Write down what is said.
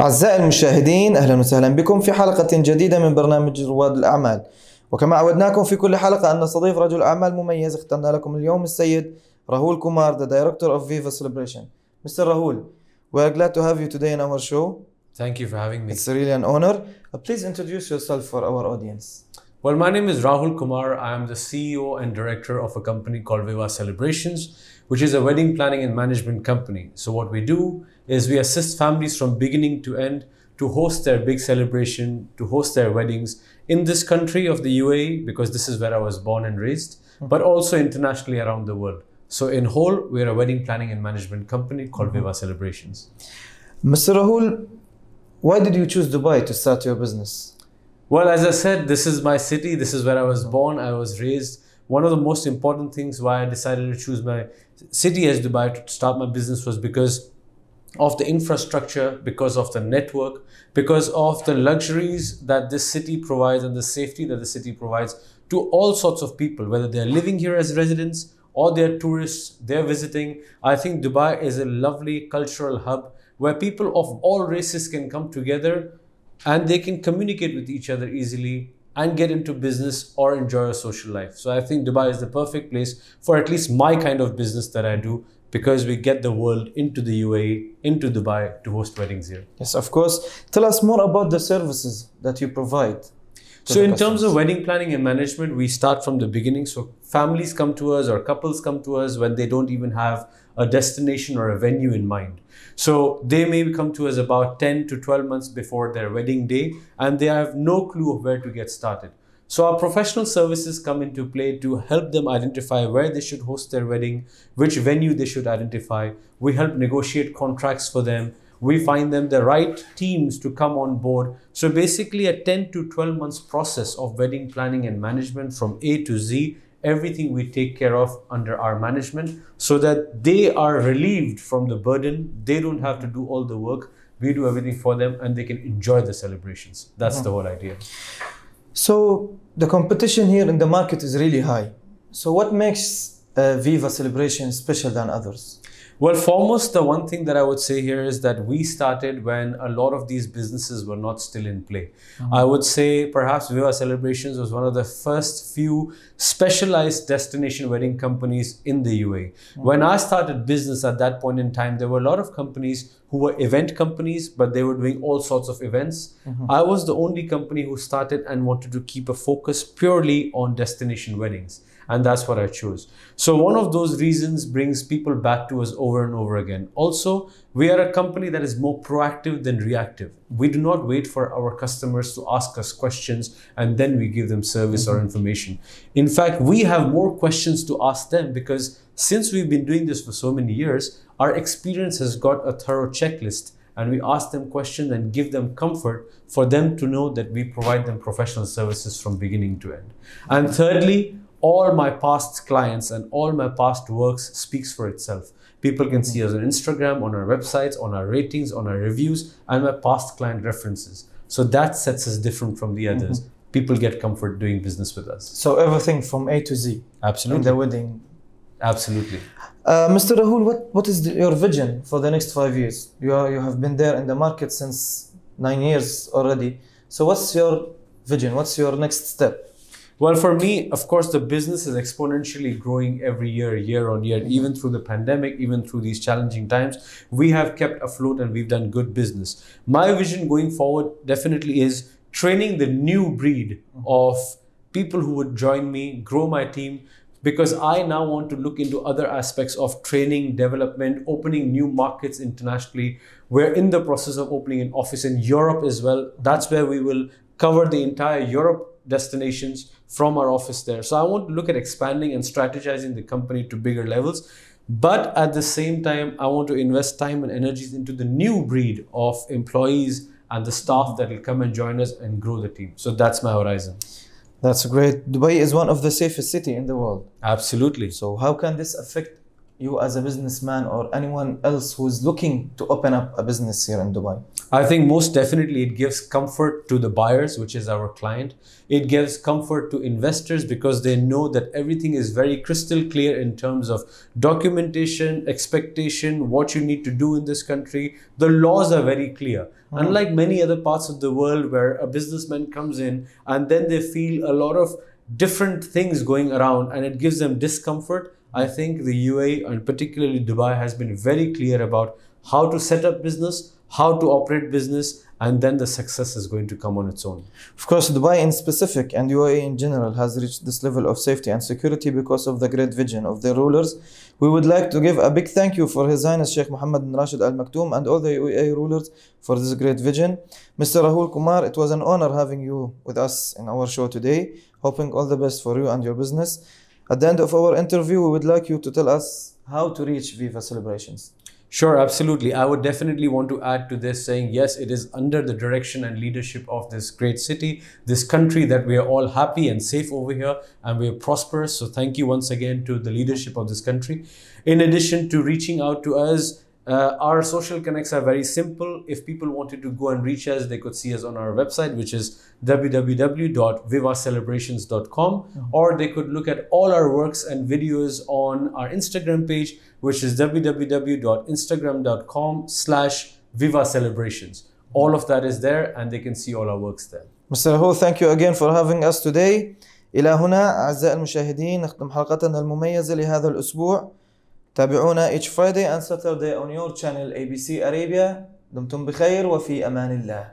أعزائي المشاهدين أهلا وسهلا بكم في حلقة جديدة من برنامج رواد الأعمال وكما عودناكم في كل حلقة أن نستضيف رجل أعمال مميز اخترنا لكم اليوم السيد راهول كومار the director of Viva Celebration Mr. Rahul we are glad to have you today in our show Thank you for having me. it's really an honor Uh, please introduce yourself for our audience Well, my name is Rahul Kumar. I am the CEO and director of a company called Vivaah Celebrations, which is a wedding planning and management company. So, what we do is we assist families from beginning to end to host their big celebration, to host their weddings in this country of the UAE, because this is where I was born and raised, but also internationally around the world. So, in whole, we're a wedding planning and management company called mm-hmm. Vivaah Celebrations. Mr. Rahul why did you choose Dubai to start your business Well, as I said, this is my city. This is where I was born. I was raised. One of the most important things why I decided to choose my city as Dubai to start my business was because of the infrastructure, because of the network, because of the luxuries that this city provides and the safety that the city provides to all sorts of people, whether they're living here as residents or they're tourists, they're visiting. I think Dubai is a lovely cultural hub where people of all races can come together and they can communicate with each other easily and get into business or enjoy a social life. So I think Dubai is the perfect place for at least my kind of business that I do because we get the world into the UAE, into Dubai to host weddings here. yes of course tell us more about the services that you provide So in terms of wedding planning and management, we start from the beginning. So families come to us or couples come to us when they don't even have a destination or a venue in mind. So they may come to us about 10 to 12 months before their wedding day and they have no clue of where to get started. So our professional services come into play to help them identify where they should host their wedding, which venue they should identify. We help negotiate contracts for them. We find them the right teams to come on board. So basically a 10 to 12 months process of wedding planning and management from A to Z, everything we take care of under our management so that they are relieved from the burden. They don't have to do all the work. We do everything for them and they can enjoy the celebrations. That's the whole idea. So the competition here in the market is really high. So what makes uh, Vivaah Celebration special than others? Well, foremost, the one thing that I would say here is that we started when a lot of these businesses were not still in play. Mm-hmm. I would say perhaps Vivaah Celebrations was one of the first few specialized destination wedding companies in the UAE. Mm-hmm. When I started business at that point in time, there were a lot of companies who were event companies, but they were doing all sorts of events. Mm-hmm. I was the only company who started and wanted to keep a focus purely on destination weddings and that's what I chose. So one of those reasons brings people back to us over and over again. Also, we are a company that is more proactive than reactive. We do not wait for our customers to ask us questions and then we give them service or mm-hmm. information. In fact, we have more questions to ask them because since we've been doing this for so many years, our experience has got a thorough checklist and we ask them questions and give them comfort for them to know that we provide them professional services from beginning to end. And thirdly, all my past clients and all my past works speaks for itself. People can see us on Instagram, on our websites, on our ratings, on our reviews, and my past client references. So that sets us different from the others. People get comfort doing business with us. So everything from A to Z Absolutely. in the wedding. Absolutely. Uh, Mr. Rahul, what, what is the, your vision for the next five years? You, are, you have been there in the market since nine years already. So what's your vision? What's your next step? Well, for me, of course, the business is exponentially growing every year, year on year, even through the pandemic, even through these challenging times. We have kept afloat and we've done good business. My vision going forward definitely is training the new breed of people who would join me, grow my team, because I now want to look into other aspects of training, development, opening new markets internationally. We're in the process of opening an office in Europe as well. That's where we will cover the entire Europe destinations from our office there. So I want to look at expanding and strategizing the company to bigger levels. But at the same time, I want to invest time and energies into the new breed of employees and the staff that will come and join us and grow the team. So that's my horizon. That's great. Dubai is one of the safest city in the world. Absolutely. So how can this affect you as a businessman or anyone else who is looking to open up a business here in Dubai? I think most definitely it gives comfort to the buyers, which is our client. It gives comfort to investors because they know that everything is very crystal clear in terms of documentation, expectation, what you need to do in this country. The laws are very clear. Hmm. Unlike many other parts of the world where a businessman comes in and then they feel a lot of different things going around and it gives them discomfort. I think the UAE and particularly Dubai has been very clear about how to set up business, how to operate business, and then the success is going to come on its own. Of course, Dubai in specific and UAE in general has reached this level of safety and security because of the great vision of their rulers. We would like to give a big thank you for His Highness Sheikh Mohammed bin Rashid Al Maktoum and all the UAE rulers for this great vision. Mr. Rahul Kumar, it was an honor having you with us in our show today. Hoping all the best for you and your business. At the end of our interview, we would like you to tell us how to reach Vivaah celebrations. Sure, absolutely. I would definitely want to add to this saying, yes, it is under the direction and leadership of this great city, this country that we are all happy and safe over here and we are prosperous. So, thank you once again to the leadership of this country. In addition to reaching out to us, uh, our social connects are very simple. If people wanted to go and reach us, they could see us on our website, which is www.vivaahcelebrations.com, mm-hmm. or they could look at all our works and videos on our Instagram page, which is www.instagram.com slash Vivaah Celebrations. All of that is there, and they can see all our works there. Mr. Ho, thank you again for having us today. إلى هنا أعزائي المشاهدين نختم حلقتنا المميزة لهذا الأسبوع تابعونا each Friday and Saturday on your channel ABC Arabia دمتم بخير وفي أمان الله